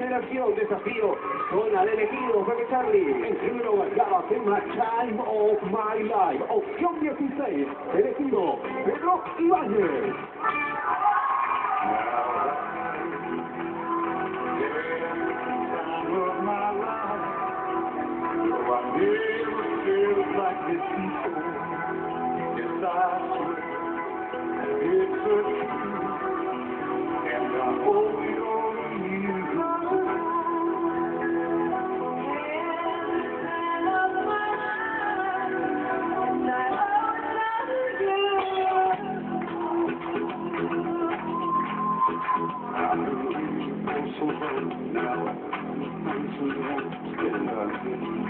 generación, desafío, zona de elegido, Pepe Charlie. En primero marcaba tema Time of My Life, opción 16, elegido, Pedro Ibáñez. some help now. Find some help.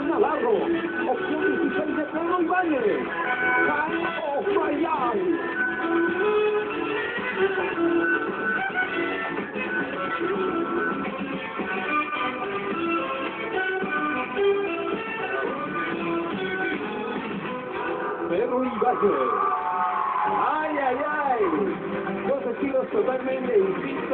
Ferro y Valle. ¡Ay, ay, ay! Dos estilos totalmente distintos.